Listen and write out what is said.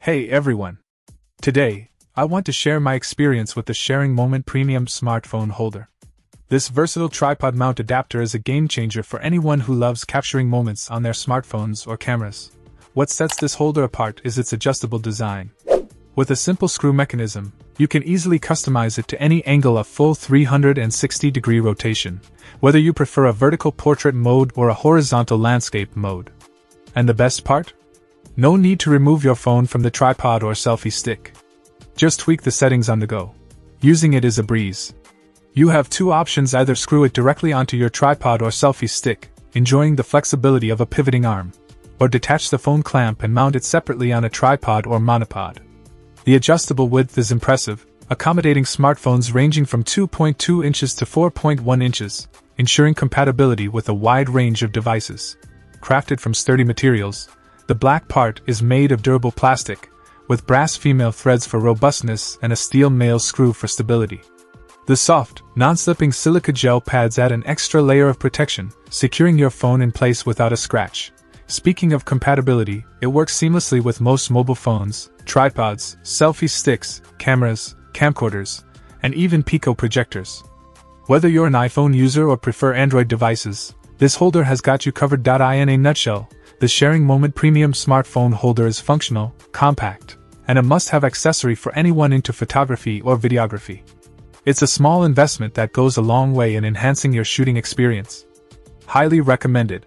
Hey everyone! Today, I want to share my experience with the Sharing Moment Premium Smartphone Holder. This versatile tripod mount adapter is a game changer for anyone who loves capturing moments on their smartphones or cameras. What sets this holder apart is its adjustable design. With a simple screw mechanism, you can easily customize it to any angle of full 360 degree rotation, whether you prefer a vertical portrait mode or a horizontal landscape mode. And the best part? No need to remove your phone from the tripod or selfie stick. Just tweak the settings on the go. Using it is a breeze. You have two options either screw it directly onto your tripod or selfie stick, enjoying the flexibility of a pivoting arm, or detach the phone clamp and mount it separately on a tripod or monopod. The adjustable width is impressive, accommodating smartphones ranging from 2.2 inches to 4.1 inches, ensuring compatibility with a wide range of devices. Crafted from sturdy materials, the black part is made of durable plastic, with brass female threads for robustness and a steel male screw for stability. The soft, non slipping silica gel pads add an extra layer of protection, securing your phone in place without a scratch. Speaking of compatibility, it works seamlessly with most mobile phones, tripods, selfie sticks, cameras, camcorders, and even Pico projectors. Whether you're an iPhone user or prefer Android devices, this holder has got you covered. In a nutshell, the Sharing Moment Premium smartphone holder is functional, compact, and a must have accessory for anyone into photography or videography. It's a small investment that goes a long way in enhancing your shooting experience. Highly recommended.